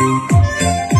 Música